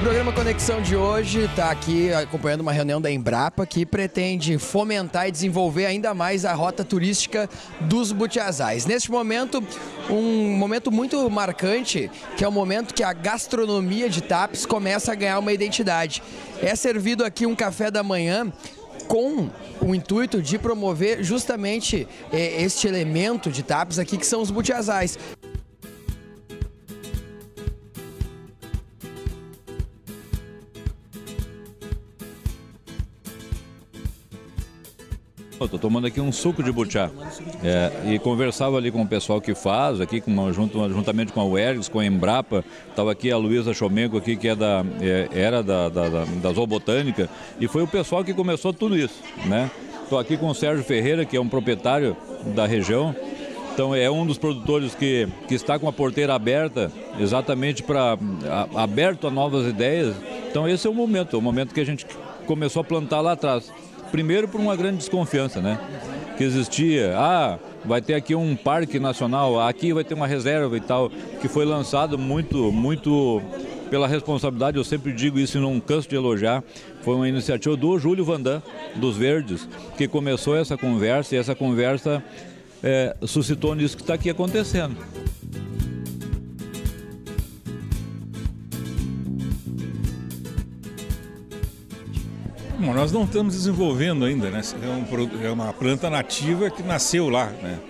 programa Conexão de hoje está aqui acompanhando uma reunião da Embrapa que pretende fomentar e desenvolver ainda mais a rota turística dos Butiazais. Neste momento, um momento muito marcante, que é o momento que a gastronomia de Tapes começa a ganhar uma identidade. É servido aqui um café da manhã com o intuito de promover justamente eh, este elemento de Tapes aqui que são os Butiazais. Eu tô tomando aqui um suco de butiá. É, e conversava ali com o pessoal que faz, aqui com junto, juntamente com a UERGS, com a Embrapa. Estava aqui a Luísa Chomengo, aqui, que é da, é, era da, da, da, da Zoobotânica. E foi o pessoal que começou tudo isso. Né? Estou aqui com o Sérgio Ferreira, que é um proprietário da região. Então é um dos produtores que, que está com a porteira aberta, exatamente para aberto a novas ideias. Então esse é o momento, é o momento que a gente começou a plantar lá atrás. Primeiro por uma grande desconfiança, né? Que existia, ah, vai ter aqui um parque nacional, aqui vai ter uma reserva e tal, que foi lançado muito, muito pela responsabilidade, eu sempre digo isso e não canso de elogiar, foi uma iniciativa do Júlio Vandan, dos Verdes, que começou essa conversa e essa conversa é, suscitou nisso que está aqui acontecendo. Bom, nós não estamos desenvolvendo ainda, né? É, é, uma planta nativa que nasceu lá, né?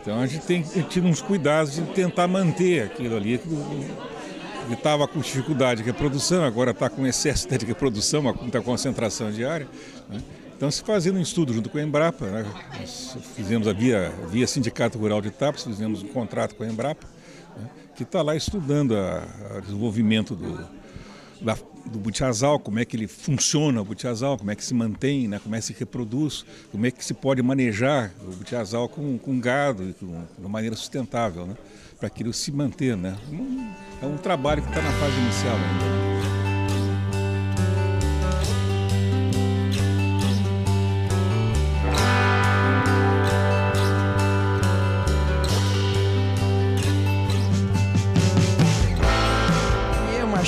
Então a gente tem tido uns cuidados de tentar manter aquilo ali que estava com dificuldade que a produção, agora está com excesso de que a produção, muita concentração diária. Né? Então se fazendo um estudo junto com a Embrapa, né? Nós fizemos a via, via Sindicato Rural de Tapos, fizemos um contrato com a Embrapa, né? que está lá estudando o desenvolvimento do, da, do butiazal, como é que ele funciona o butiazal, como é que se mantém, né, como é que se reproduz, como é que se pode manejar o butiazal com, com gado de uma maneira sustentável, né, para aquilo se manter. Né. É um trabalho que está na fase inicial ainda.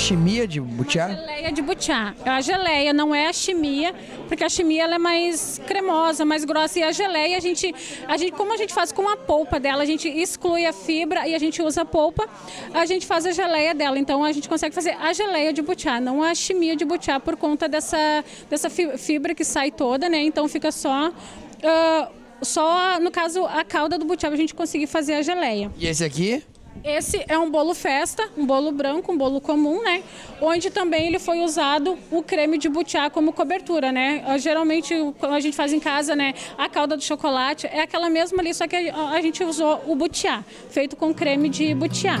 Chimia de butiá? Geleia de butiá. A geleia não é a chimia, porque a chimia ela é mais cremosa, mais grossa. E a geleia, a gente, a gente, como a gente faz com a polpa dela, a gente exclui a fibra e a gente usa a polpa, a gente faz a geleia dela. Então a gente consegue fazer a geleia de butiá, não a chimia de butiá, por conta dessa, dessa fibra que sai toda, né? Então fica só. Uh, só, no caso, a calda do butiá a gente conseguir fazer a geleia. E esse aqui? Esse é um bolo festa, um bolo branco, um bolo comum, né? Onde também ele foi usado o creme de butiá como cobertura, né? Geralmente, quando a gente faz em casa, né? A calda do chocolate é aquela mesma ali, só que a gente usou o butiá, feito com creme de butiá.